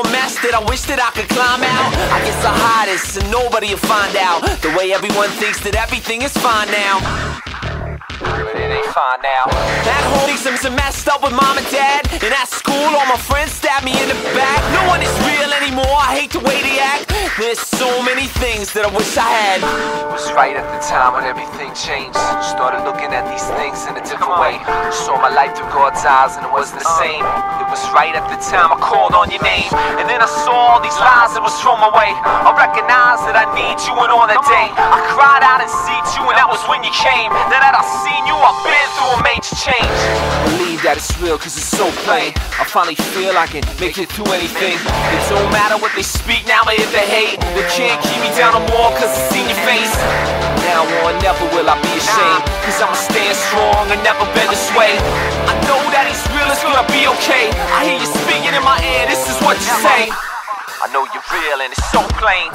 a mess that I wish that I could climb out. I guess the hottest and nobody will find out. The way everyone thinks that everything is fine now. But it ain't fine now. At home, things are messed up with mom and dad. And at school, all my friends stab me in the back. No one is real anymore. I hate the way they. There's so many things that I wish I had. It was right at the time when everything changed. Started looking at these things in a different way. Saw my life through God's eyes and it wasn't the same. It was right at the time I called on your name. And then I saw all these lies that was thrown my way. I recognized that I need you and all that day. I cried out and see you and that was when you came. Now that I seen you, I've been major change. Believe that it's real cause it's so plain. I finally feel I can make it through anything. It don't matter what they speak now or if they hate. They can't keep me down no more cause I seen your face. Now or never will I be ashamed. Cause I'ma stand strong and never bend this way. I know that it's real, it's gonna be okay. I hear you speaking in my ear, this is what you say. I know you're real and it's so plain.